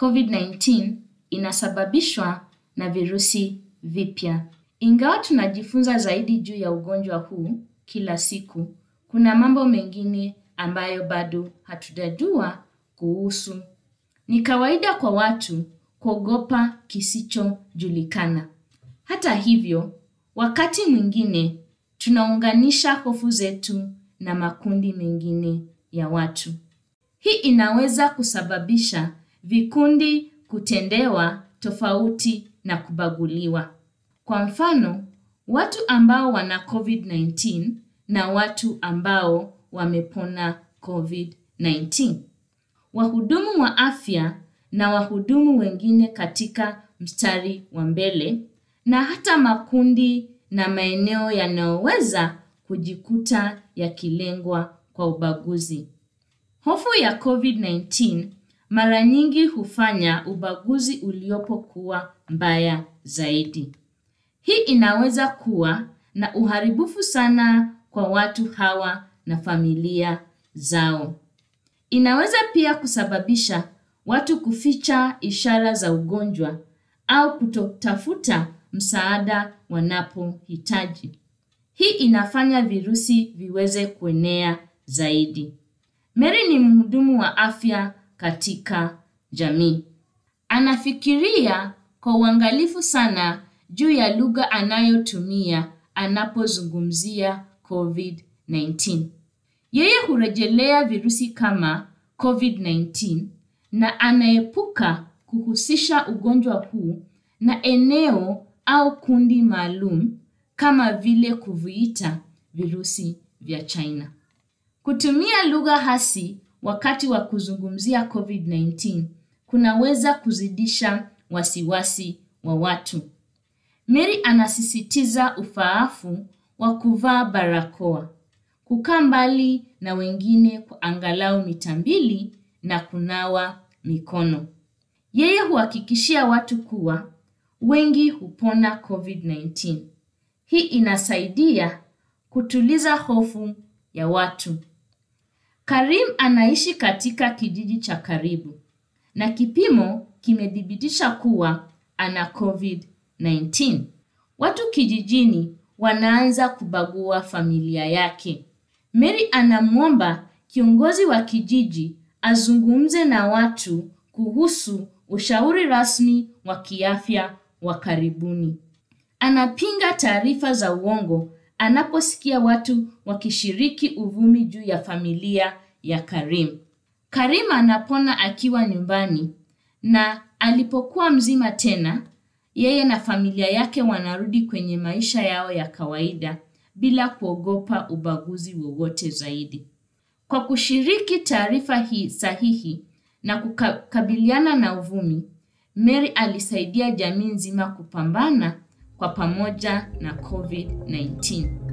COVID-19 inasababishwa na virusi vipya. Ingawa tunajifunza zaidi juu ya ugonjwa huu kila siku, kuna mambo mengine ambayo bado hatujajua kuhusu. Ni kawaida kwa watu kuogopa kisichojulikana. Hata hivyo, wakati mwingine tunaunganisha hofu zetu na makundi mengine ya watu. Hii inaweza kusababisha vikundi kutendewa tofauti na kubaguliwa. Kwa mfano, watu ambao wana COVID-19 na watu ambao wamepona COVID-19. Wahudumu wa afya na wahudumu wengine katika mstari wa mbele na hata makundi na maeneo yanayoweza kujikuta yakilengwa kwa ubaguzi. Hofu ya COVID-19 mara nyingi hufanya ubaguzi uliopo kuwa mbaya zaidi. Hii inaweza kuwa na uharibifu sana kwa watu hawa na familia zao. Inaweza pia kusababisha watu kuficha ishara za ugonjwa au kutotafuta msaada wanapohitaji. Hii inafanya virusi viweze kuenea zaidi. Mary ni mhudumu wa afya katika jamii. Anafikiria kwa uangalifu sana juu ya lugha anayotumia anapozungumzia COVID-19. Yeye hurejelea virusi kama COVID-19 na anaepuka kuhusisha ugonjwa huu na eneo au kundi maalum kama vile kuviita virusi vya China. Kutumia lugha hasi wakati wa kuzungumzia COVID-19 kunaweza kuzidisha wasiwasi wa watu. Mary anasisitiza ufaafu wa kuvaa barakoa, kukaa mbali na wengine kwa angalau mita mbili na kunawa mikono. Yeye huhakikishia watu kuwa wengi hupona COVID-19. Hii inasaidia kutuliza hofu ya watu. Karim anaishi katika kijiji cha karibu na kipimo kimethibitisha kuwa ana COVID-19. Watu kijijini wanaanza kubagua familia yake. Mary anamwomba kiongozi wa kijiji azungumze na watu kuhusu ushauri rasmi wa kiafya wa karibuni. Anapinga taarifa za uongo anaposikia watu wakishiriki uvumi juu ya familia ya Karim. Karim anapona akiwa nyumbani na alipokuwa mzima tena, yeye na familia yake wanarudi kwenye maisha yao ya kawaida bila kuogopa ubaguzi wowote zaidi. Kwa kushiriki taarifa hii sahihi na kukabiliana na uvumi, Mary alisaidia jamii nzima kupambana kwa pamoja na COVID-19.